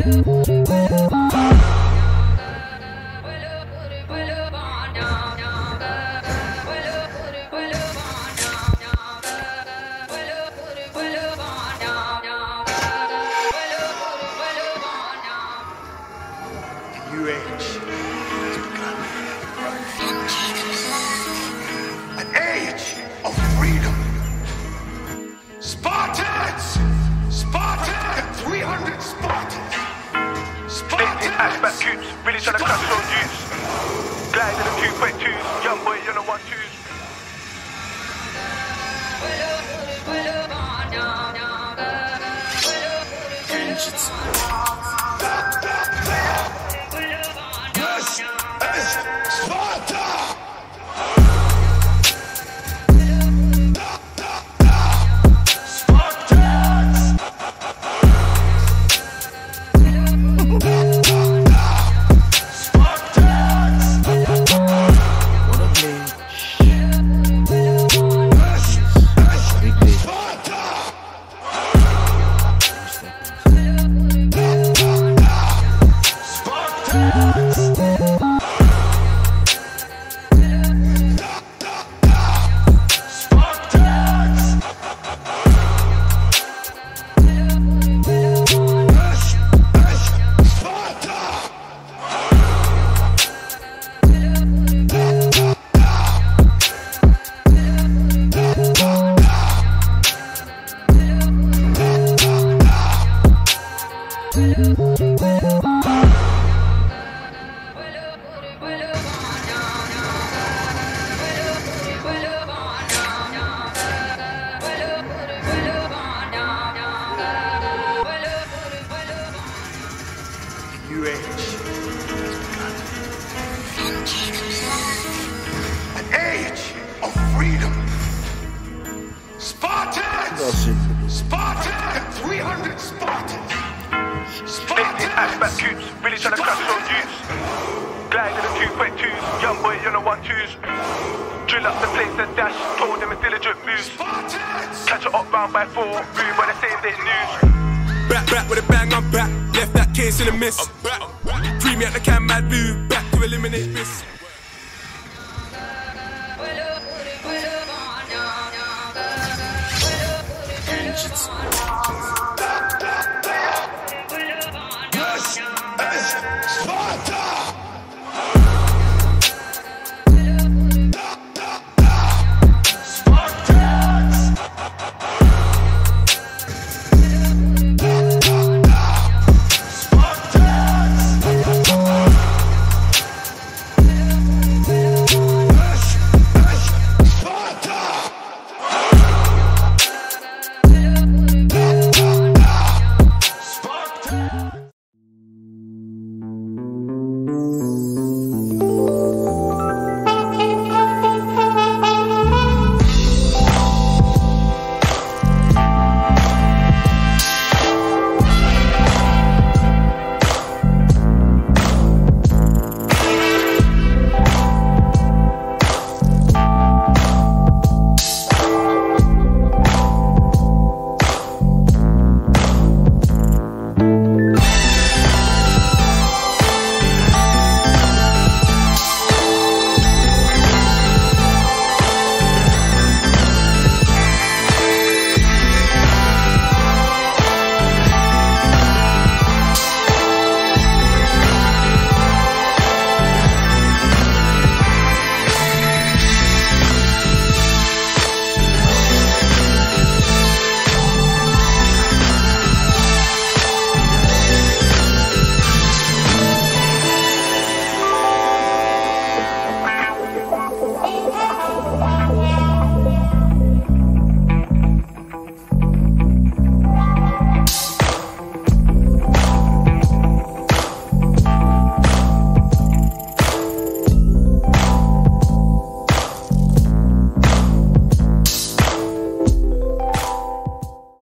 300 Spartans! Ashback coops, really trying to crash on youths. Glide in the 2.2s, Spartans! Spartans! Sparta! An age of freedom. Spartans! Spartans! 300 Spartans! Spitting ashback Spartans! coops, really trying to crash on youths. Glide in the 2.2s, young boy on the 1-2s. Drill up the place and dash, told them it's diligent moves. Spartans! Catch it up round by four, move by the same day news. Back, back with a in a miss. Free me at the can, mad boo. Back to eliminate this.